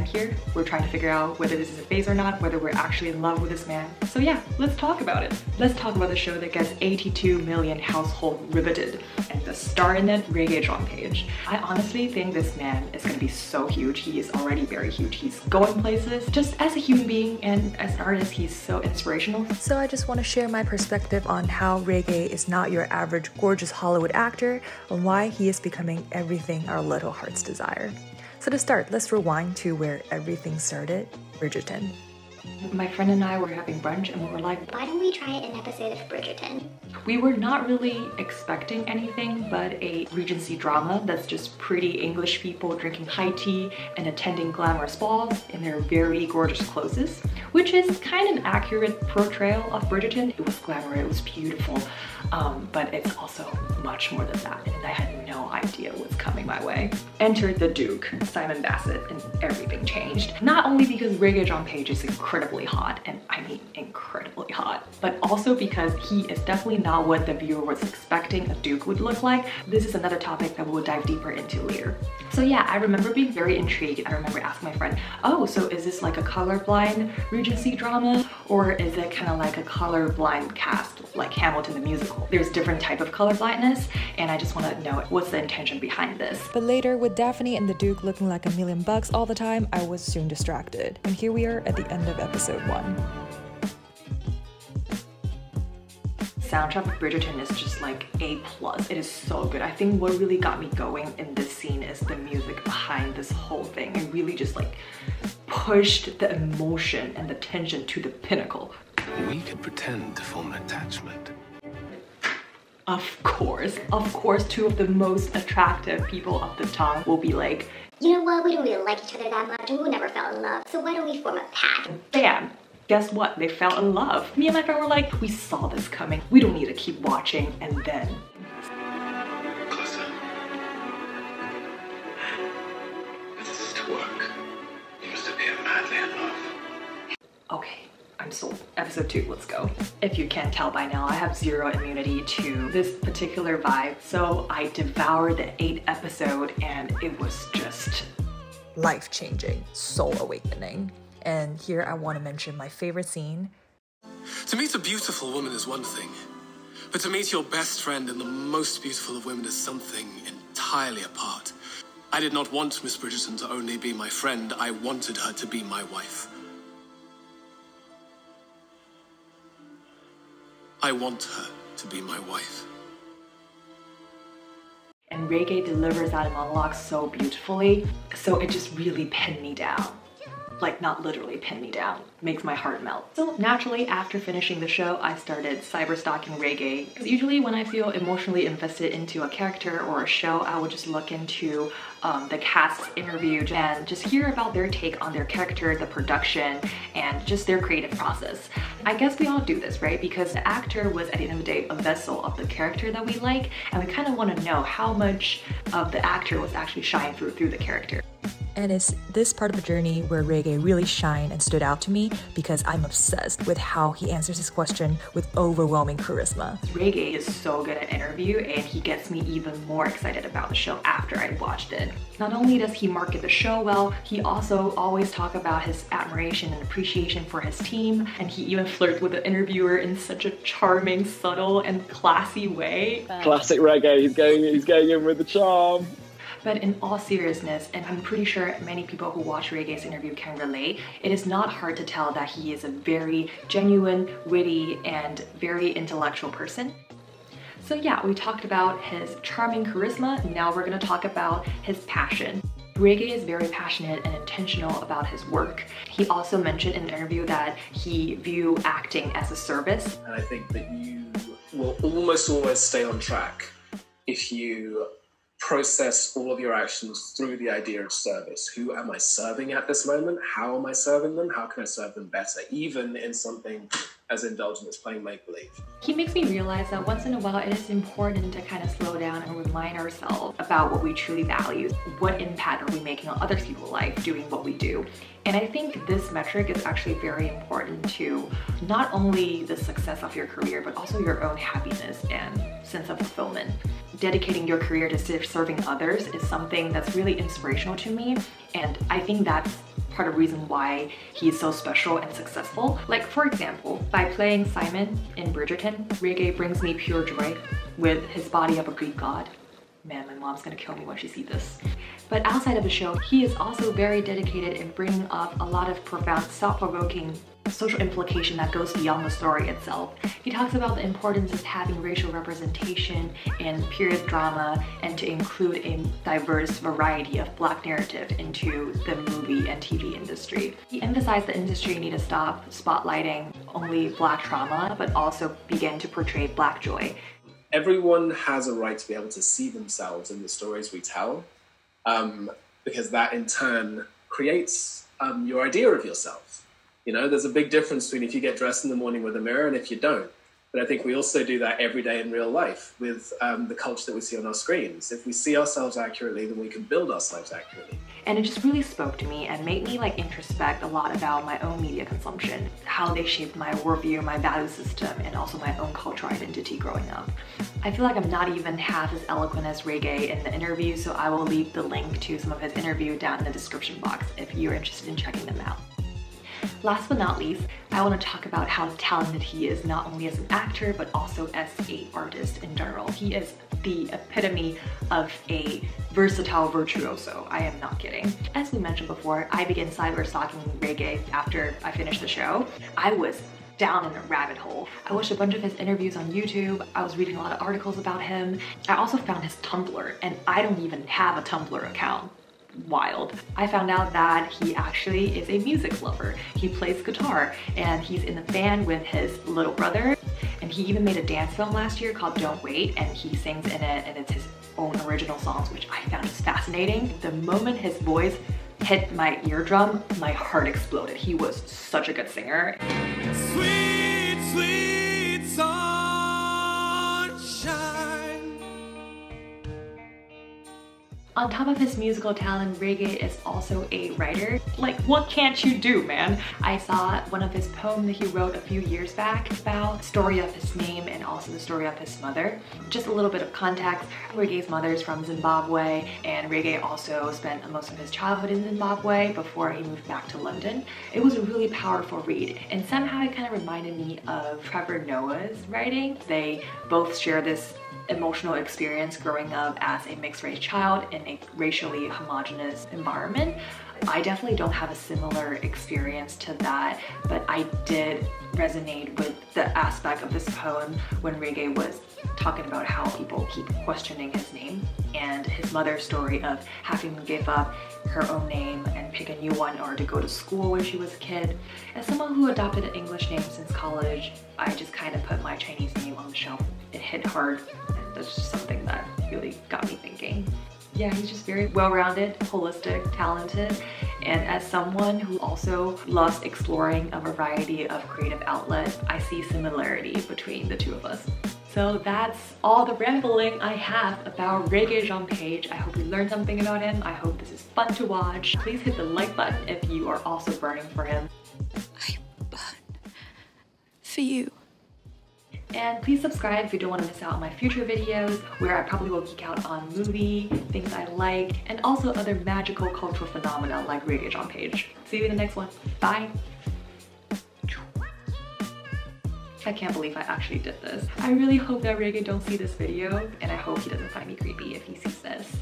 time here. We're trying to figure out whether this is a phase or not, whether we're actually in love with this man. So yeah, let's talk about it. Let's talk about the show that gets 82 million household riveted and the star in it, Regé-Jean Page. I honestly think this man is gonna be so huge. He is already very huge. He's going places. Just as a human being and as an artist, he's so inspirational. So I just want to share my perspective on how Regé is not your average gorgeous Hollywood actor and why he is becoming everything our little hearts desire. So to start, let's rewind to where everything started, Bridgerton. My friend and I were having brunch and we were like, why don't we try an episode of Bridgerton? We were not really expecting anything but a Regency drama that's just pretty English people drinking high tea and attending glamorous balls in their very gorgeous clothes, which is kind of an accurate portrayal of Bridgerton. It was glamorous, it was beautiful, um, but it's also much more than that. And I had no idea what's coming my way. Entered the Duke, Simon Basset, and everything changed. Not only because Regé-Jean Page is incredibly hot, and I mean incredibly hot, but also because he is definitely not what the viewer was expecting a Duke would look like. This is another topic that we'll dive deeper into later. So yeah, I remember being very intrigued. I remember asking my friend, oh, so is this like a colorblind Regency drama? Or is it kind of like a colorblind cast, like Hamilton the musical? There's different type of colorblindness, and I just want to know what's the intention behind this. But later, with Daphne and the Duke looking like a million bucks all the time, I was soon distracted. And here we are at the end of episode one. soundtrack of Bridgerton is just like A+. plus. It is so good. I think what really got me going in this scene is the music behind this whole thing. It really just like pushed the emotion and the tension to the pinnacle. We could pretend to form an attachment. Of course, of course, two of the most attractive people of the time will be like, you know what, we don't really like each other that much and we never fell in love, so why don't we form a pact? Bam! Guess what? They fell in love. Me and my friend were like, we saw this coming. We don't need to keep watching and then Okay, I'm sold. Episode two, let's go. If you can't tell by now, I have zero immunity to this particular vibe. So I devoured the eight episode and it was just life changing, soul awakening. And here I want to mention my favorite scene. To meet a beautiful woman is one thing, but to meet your best friend and the most beautiful of women is something entirely apart. I did not want Miss Bridgerton to only be my friend, I wanted her to be my wife. I want her to be my wife. And Regé delivers that monologue so beautifully, so it just really pinned me down like not literally pin me down, makes my heart melt. So naturally after finishing the show, I started cyber stalking Regé. Because usually when I feel emotionally invested into a character or a show, I would just look into um, the cast's interview and just hear about their take on their character, the production, and just their creative process. I guess we all do this, right? Because the actor was at the end of the day a vessel of the character that we like, and we kind of want to know how much of the actor was actually shining through through the character. And it's this part of the journey where Regé really shined and stood out to me because I'm obsessed with how he answers his question with overwhelming charisma. Regé is so good at interview and he gets me even more excited about the show after I watched it. Not only does he market the show well, he also always talk about his admiration and appreciation for his team and he even flirts with the interviewer in such a charming, subtle, and classy way. Classic Regé, he's going, he's going in with the charm. But in all seriousness, and I'm pretty sure many people who watch Regé's interview can relate, it is not hard to tell that he is a very genuine, witty, and very intellectual person. So yeah, we talked about his charming charisma, now we're gonna talk about his passion. Regé is very passionate and intentional about his work. He also mentioned in an interview that he view acting as a service. And I think that you will almost always stay on track if you process all of your actions through the idea of service. Who am I serving at this moment? How am I serving them? How can I serve them better? Even in something as indulgent as playing make believe. He makes me realize that once in a while it is important to kind of slow down and remind ourselves about what we truly value. What impact are we making on other people's life doing what we do? And I think this metric is actually very important to not only the success of your career, but also your own happiness and sense of fulfillment dedicating your career to serving others is something that's really inspirational to me. And I think that's part of the reason why he's so special and successful. Like for example, by playing Simon in Bridgerton, Regé brings me pure joy with his body of a Greek god. Man, my mom's gonna kill me when she sees this. But outside of the show, he is also very dedicated in bringing up a lot of profound, thought-provoking social implication that goes beyond the story itself. He talks about the importance of having racial representation in period drama and to include a diverse variety of black narrative into the movie and TV industry. He emphasized the industry need to stop spotlighting only black trauma, but also begin to portray black joy. Everyone has a right to be able to see themselves in the stories we tell, um, because that in turn creates um, your idea of yourself. You know, there's a big difference between if you get dressed in the morning with a mirror and if you don't. But I think we also do that every day in real life with um, the culture that we see on our screens. If we see ourselves accurately, then we can build ourselves accurately. And it just really spoke to me and made me like introspect a lot about my own media consumption, how they shaped my worldview, my value system, and also my own cultural identity growing up. I feel like I'm not even half as eloquent as Regé in the interview, so I will leave the link to some of his interview down in the description box if you're interested in checking them out. Last but not least, I want to talk about how talented he is not only as an actor but also as a artist in general. He is the epitome of a versatile virtuoso. I am not kidding. As we mentioned before, I began cyber stalking Regé after I finished the show. I was down in a rabbit hole. I watched a bunch of his interviews on YouTube. I was reading a lot of articles about him. I also found his Tumblr and I don't even have a Tumblr account wild. I found out that he actually is a music lover. He plays guitar and he's in the band with his little brother. And he even made a dance film last year called Don't Wait and he sings in it and it's his own original songs, which I found is fascinating. The moment his voice hit my eardrum, my heart exploded. He was such a good singer. Sweet, sweet On top of his musical talent, Regé is also a writer. Like, what can't you do, man? I saw one of his poems that he wrote a few years back about the story of his name and also the story of his mother. Just a little bit of context, Regé's mother is from Zimbabwe and Regé also spent most of his childhood in Zimbabwe before he moved back to London. It was a really powerful read and somehow it kind of reminded me of Trevor Noah's writing. They both share this emotional experience growing up as a mixed race child in a racially homogenous environment. I definitely don't have a similar experience to that, but I did resonate with the aspect of this poem when Regé was talking about how people keep questioning his name and his mother's story of having to give up her own name and pick a new one or to go to school when she was a kid. As someone who adopted an English name since college, I just kind of put my Chinese name on the shelf. It hit hard that's just something that really got me thinking. Yeah, he's just very well-rounded, holistic, talented, and as someone who also loves exploring a variety of creative outlets, I see similarity between the two of us. So that's all the rambling I have about Regé-Jean Page. I hope you learned something about him. I hope this is fun to watch. Please hit the like button if you are also burning for him. I burn for you. And please subscribe if you don't want to miss out on my future videos where I probably will geek out on movie, things I like, and also other magical cultural phenomena like Regé-Jean Page. See you in the next one. Bye! I can't believe I actually did this. I really hope that Regé don't see this video and I hope he doesn't find me creepy if he sees this.